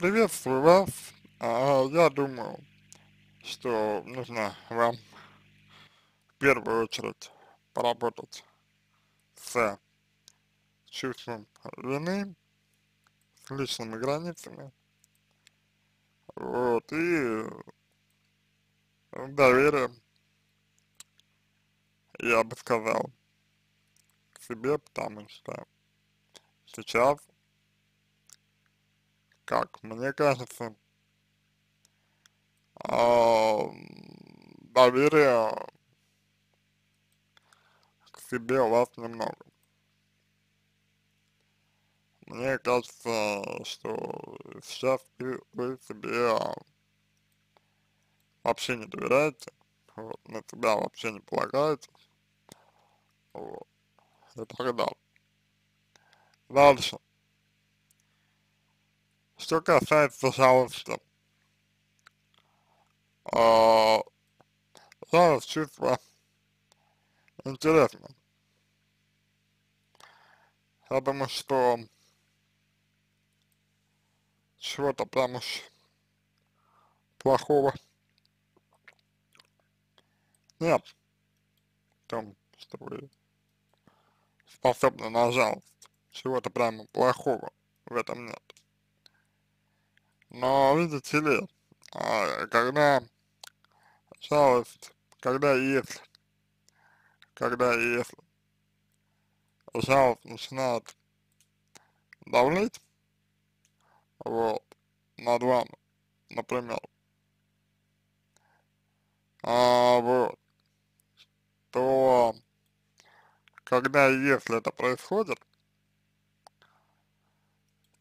приветствую вас. А, я думаю, что нужно вам в первую очередь поработать с чувством вины, с личными границами, вот, и доверием, я бы сказал, к себе, потому что сейчас, как мне кажется, а, доверия к себе у вас немного. Мне кажется, что сейчас вы, вы себе вообще не доверяете, вот, на себя вообще не полагаете, вот, и так далее. Дальше. Что касается жалости, а, жалость чувство интересно. Я думаю, что чего-то прям уж плохого нет в том, что вы способны на жалость. Чего-то прямо плохого в этом нет. Но, видите ли, а, когда жалость, когда если, когда если жалость начинает давлеть, вот, над вами, например, а, вот, то когда и если это происходит,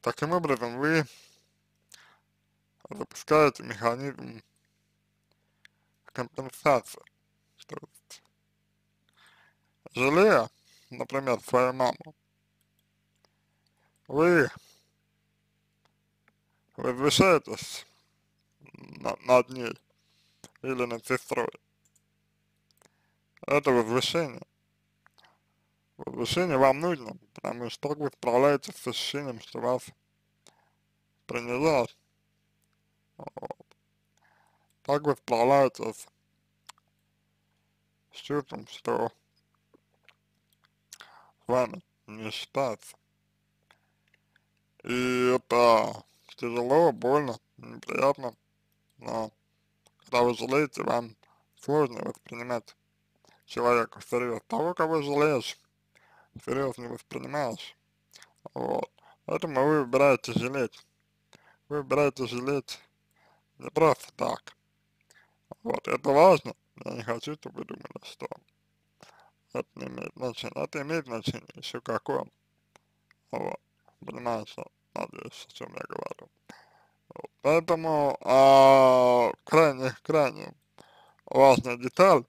таким образом вы запускаете механизм компенсации. То есть, жалея, например, свою маму, вы возвышаетесь на, над ней или над сестрой. Это возвышение. Возвышение вам нужно, потому что так вы справляетесь с ощущением, что вас принижают. Так вы справляетесь с чувством, что с вами не считается. И это тяжело, больно, неприятно, но когда вы жалеете, вам сложно воспринимать человека всерьез. Того, кого жалеешь, всерьез не воспринимаешь. Вот. Поэтому вы выбираете жалеть. Вы выбираете жалеть не просто так. Вот, это важно. Я не хочу, чтобы вы думали, что это не имеет значения. Это имеет значение еще какое. Вот. Понимаете, надеюсь, о чем я говорю. Вот. Поэтому а, крайне, крайне важная деталь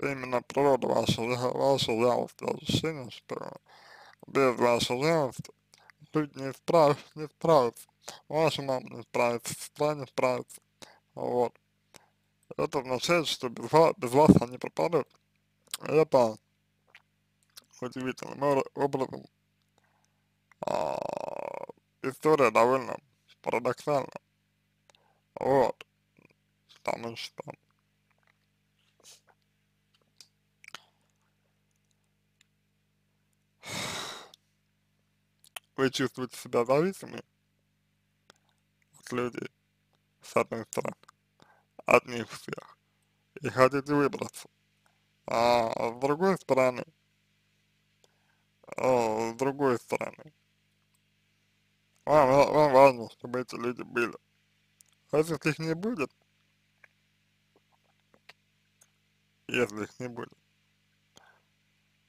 именно природа вашего, вашего жалости, ощущение, что без вашей жалости люди не справятся, не справятся, ваша мама не справится, сестра не справится, вот. Это означает, что без вас, без вас они пропадут. Это удивительным образом а, история довольно парадоксальна. Вот. Потому что вы чувствуете себя зависимыми от людей, с одной стороны, от них всех, и хотите выбраться. А с другой стороны, а, с другой стороны, вам, вам важно, чтобы эти люди были. А если их не будет, если их не будет,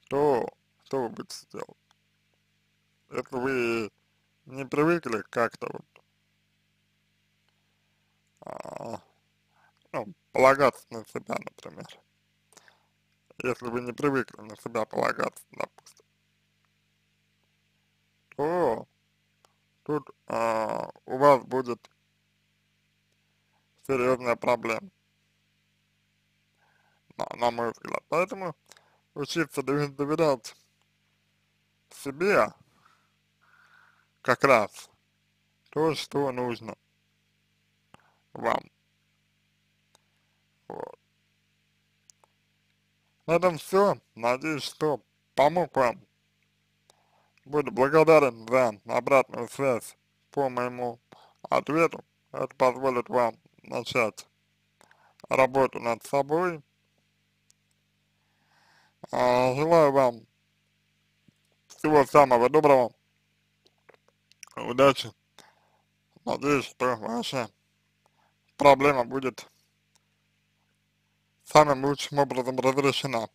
то что вы будете делать? если вы не привыкли как-то вот, ну, полагаться на себя, например. Если вы не привыкли на себя полагаться, допустим, то тут а, у вас будет серьезная проблема, на, на мой взгляд. Поэтому учиться доверять себе как раз то, что нужно вам. Вот. На этом все. Надеюсь, что помог вам. Буду благодарен за обратную связь по моему ответу. Это позволит вам начать работу над собой. А, желаю вам всего самого доброго, удачи. Надеюсь, что ваша проблема будет самым лучшим образом разрешена.